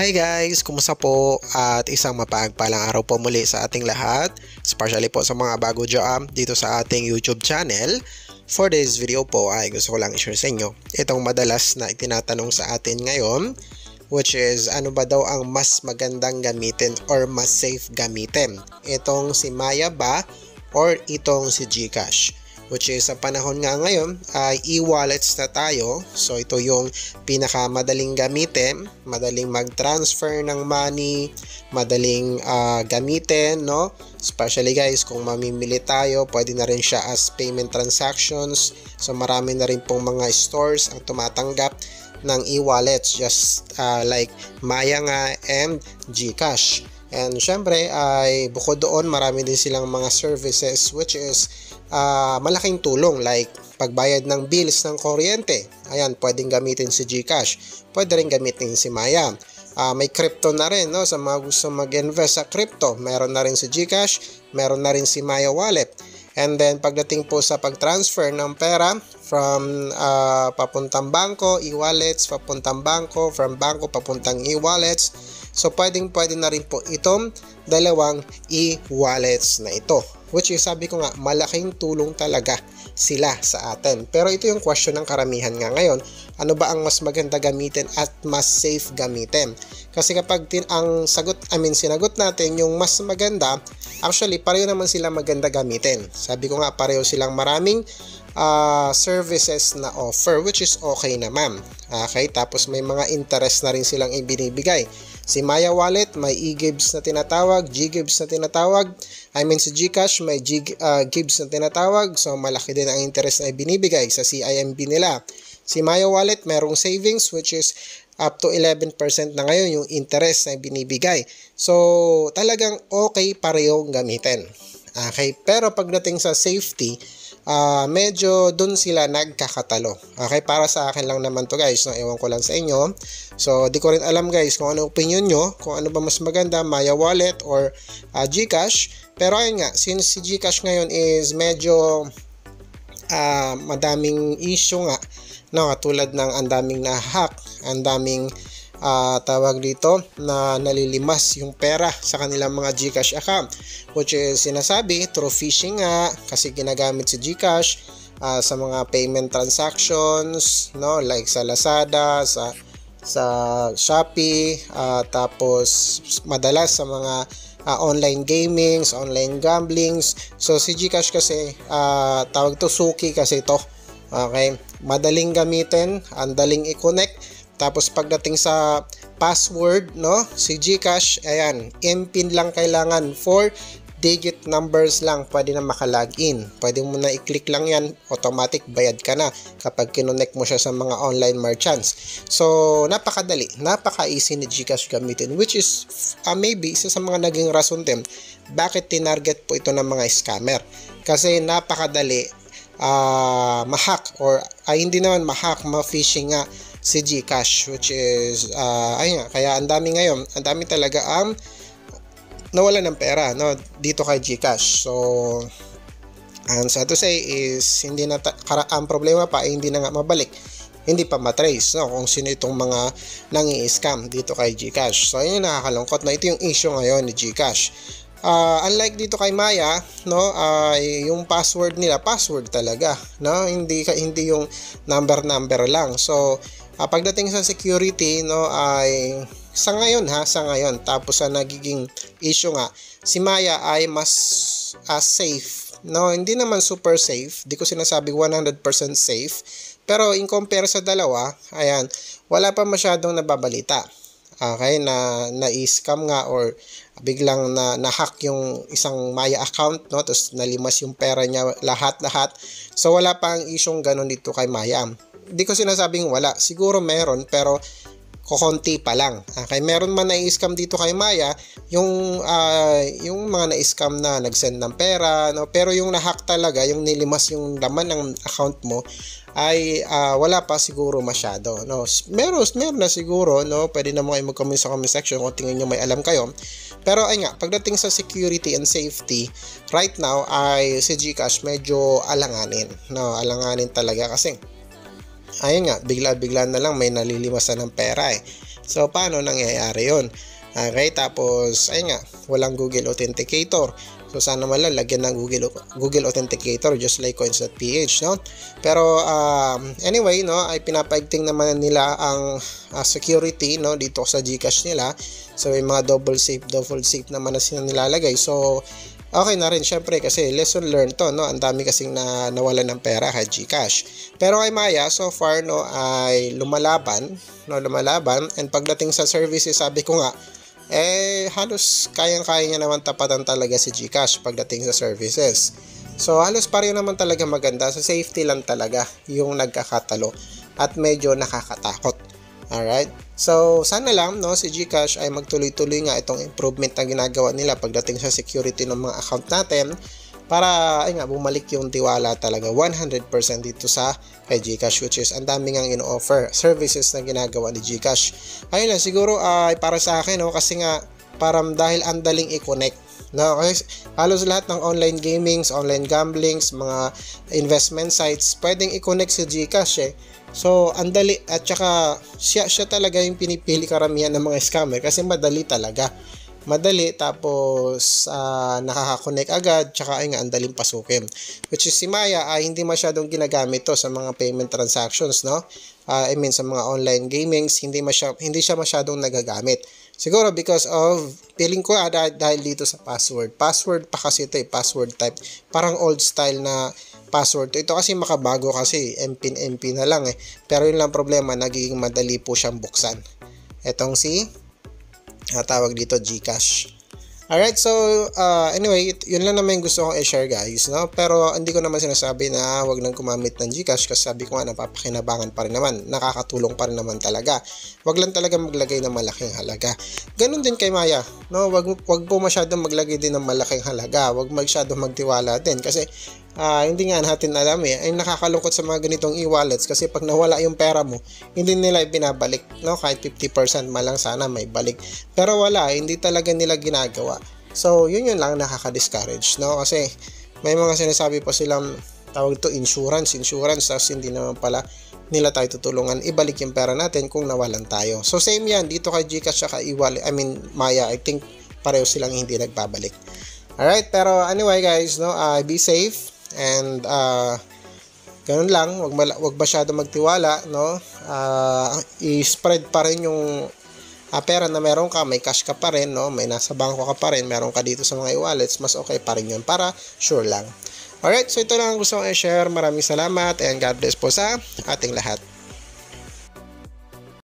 Hi guys! Kumusta po? At isang mapagpalang araw po muli sa ating lahat. Especially po sa mga bago dyan dito sa ating YouTube channel. For this video po ay gusto ko lang i-share sa inyo itong madalas na itinatanong sa atin ngayon which is ano ba daw ang mas magandang gamitin or mas safe gamitin? Itong si Maya ba or itong si Gcash? Which is sa panahon nga ngayon ay e-wallets na tayo. So ito yung pinakamadaling gamitin, madaling mag-transfer ng money, madaling uh, gamitin, no? Especially guys, kung mamimili tayo, pwede na rin siya as payment transactions. So marami na rin pong mga stores ang tumatanggap ng e-wallets just uh, like Maya nga and GCash. And syempre ay bukod doon marami din silang mga services which is uh, malaking tulong like pagbayad ng bills ng kuryente. Ayan, pwedeng gamitin si GCash. Pwede rin gamitin si Maya. Uh, may crypto na rin no sa mga gusto mag-invest sa crypto. Meron na rin si GCash, meron na rin si Maya Wallet. And then pagdating po sa pag-transfer ng pera from uh, papuntang bangko, e-wallets, papuntang bangko, from bangko papuntang e-wallets. So pwedeng pwede na rin po itong dalawang e-wallets na ito. Which is sabi ko nga, malaking tulong talaga sila sa atin. Pero ito yung question ng karamihan nga ngayon. Ano ba ang mas maganda gamitin at mas safe gamitin? Kasi kapag tin ang sagot, I mean, sinagot natin yung mas maganda, actually, pareho naman sila maganda gamitin. Sabi ko nga, pareho silang maraming uh, services na offer which is okay naman. Okay, tapos may mga interest na rin silang ibinibigay. Si Maya Wallet may e-gibs na tinatawag, G-gibs na tinatawag. I mean si GCash may G, uh, gibs na tinatawag. So malaki din ang interest na ibinibigay sa CIMB nila. Si Maya Wallet merong savings which is up to 11% na ngayon yung interest na binibigay. So talagang okay parehong gamitin. Okay, pero pagdating sa safety, uh, medyo dun sila nagkakatalo. Okay, para sa akin lang naman to guys, no? ewan ko lang sa inyo. So, di ko rin alam guys kung ano opinion nyo, kung ano ba mas maganda, Maya Wallet or uh, Gcash. Pero ayun nga, since si Gcash ngayon is medyo uh, madaming issue nga, no, katulad ng ang daming na-hack, ang daming uh, tawag dito na nalilimas yung pera sa kanilang mga GCash account which is sinasabi through phishing nga kasi ginagamit si GCash uh, sa mga payment transactions no like sa Lazada sa sa Shopee uh, tapos madalas sa mga uh, online gaming, online gamblings. So si GCash kasi uh, tawag to suki kasi to. Okay? Madaling gamitin, ang daling i-connect tapos pagdating sa password, no? Si GCash, ayan, MPIN lang kailangan for digit numbers lang pwede na makalagin. Pwede mo na i-click lang yan, automatic bayad ka na kapag kinonect mo siya sa mga online merchants. So, napakadali, napaka-easy ni GCash gamitin which is uh, maybe isa sa mga naging rason din bakit tinarget po ito ng mga scammer. Kasi napakadali uh, ma-hack or uh, hindi naman ma-hack, ma-phishing nga si GCash which is uh, ayun kaya ang dami ngayon, ang dami talaga ang nawala ng pera no dito kay GCash. So ang sad to say is hindi na ta- ang problema pa ay hindi na nga mabalik hindi pa matrace no kung sino itong mga nangi-scam dito kay GCash. So ayun nakakalungkot na ito yung issue ngayon ni GCash. Uh, unlike dito kay Maya, no, uh, yung password nila, password talaga, no? Hindi hindi yung number number lang. So, uh, pagdating sa security, no, ay sa ngayon ha, sa ngayon. Tapos sa nagiging issue nga, si Maya ay mas uh, safe. No, hindi naman super safe. Di ko sinasabi 100% safe. Pero in compare sa dalawa, ayan, wala pa masyadong nababalita okay, na na-scam nga or biglang na na-hack yung isang Maya account, no? Tapos nalimas yung pera niya lahat-lahat. So wala pa ang isyong ganun dito kay Maya. Hindi ko sinasabing wala. Siguro meron pero kokonti pa lang. Okay, meron man na-scam dito kay Maya, yung uh, yung mga na-scam na nag-send ng pera, no? Pero yung na-hack talaga, yung nilimas yung laman ng account mo, ay uh, wala pa siguro masyado no meron meron na siguro no pwede na mo kayo mag-comment sa comment section kung tingin niyo may alam kayo pero ay nga pagdating sa security and safety right now ay si GCash medyo alanganin no alanganin talaga kasi ayun nga bigla-bigla na lang may nalilimasan ng pera eh So, paano nangyayari yon Okay, tapos, ayun nga, walang Google Authenticator. So, sana malalagyan ng Google, Google Authenticator just like coins.ph, no? Pero, um, anyway, no, ay pinapaigting naman nila ang uh, security, no, dito sa Gcash nila. So, may mga double safe, double safe naman na sila nilalagay. So, okay na rin syempre kasi lesson learned to no ang dami kasing na nawalan ng pera kay GCash pero kay Maya so far no ay lumalaban no lumalaban and pagdating sa services sabi ko nga eh halos kayang-kaya niya naman tapatan talaga si GCash pagdating sa services. So halos pareho naman talaga maganda. Sa safety lang talaga yung nagkakatalo at medyo nakakatakot. Alright? So, sana lang no, si GCash ay magtuloy-tuloy nga itong improvement na ginagawa nila pagdating sa security ng mga account natin para ay nga bumalik yung tiwala talaga 100% dito sa kay GCash which is ang dami ngang ino-offer services na ginagawa ni GCash. Ayun lang siguro ay uh, para sa akin no kasi nga parang dahil ang daling i-connect No, kasi halos lahat ng online gamings, online gamblings, mga investment sites, pwedeng i-connect sa GCash eh. So, ang dali at saka siya, siya talaga yung pinipili karamihan ng mga scammer kasi madali talaga. Madali tapos uh, nakaka-connect agad tsaka ay nga ang daling pasukin. Which is si Maya ay uh, hindi masyadong ginagamit to sa mga payment transactions no? Uh, I mean sa mga online gamings hindi masya, hindi siya masyadong nagagamit. Siguro because of feeling ko ah, dahil, dito sa password. Password pa kasi ito eh password type. Parang old style na password ito kasi makabago kasi MPIN MPIN na lang eh pero yun lang problema nagiging madali po siyang buksan etong si uh, tawag dito Gcash. Alright, so uh, anyway, yun lang naman yung gusto kong i-share guys, no? Pero hindi ko naman sinasabi na wag nang gumamit ng Gcash kasi sabi ko nga napapakinabangan pa rin naman, nakakatulong pa rin naman talaga. Wag lang talaga maglagay ng malaking halaga. Ganun din kay Maya, no? Wag wag po masyadong maglagay din ng malaking halaga, wag masyadong magtiwala din kasi uh, hindi nga natin alam eh, ay nakakalungkot sa mga ganitong e-wallets kasi pag nawala yung pera mo, hindi nila ibinabalik, no? Kahit 50% malang sana may balik. Pero wala, hindi talaga nila ginagawa. So, yun yun lang nakaka-discourage, no? Kasi may mga sinasabi pa silang tawag to insurance, insurance, tapos hindi naman pala nila tayo tutulungan ibalik yung pera natin kung nawalan tayo. So, same yan, dito kay Gcash at e-wallet, I mean, Maya, I think pareho silang hindi nagbabalik. Alright, pero anyway guys, no, uh, be safe And uh, ganun lang, wag wag masyado magtiwala, no? Uh, i-spread pa rin yung uh, pera na meron ka, may cash ka pa rin, no? May nasa bangko ka pa rin, meron ka dito sa mga e-wallets, mas okay pa rin yun para sure lang. Alright, so ito lang ang gusto kong i-share. Maraming salamat and God bless po sa ating lahat.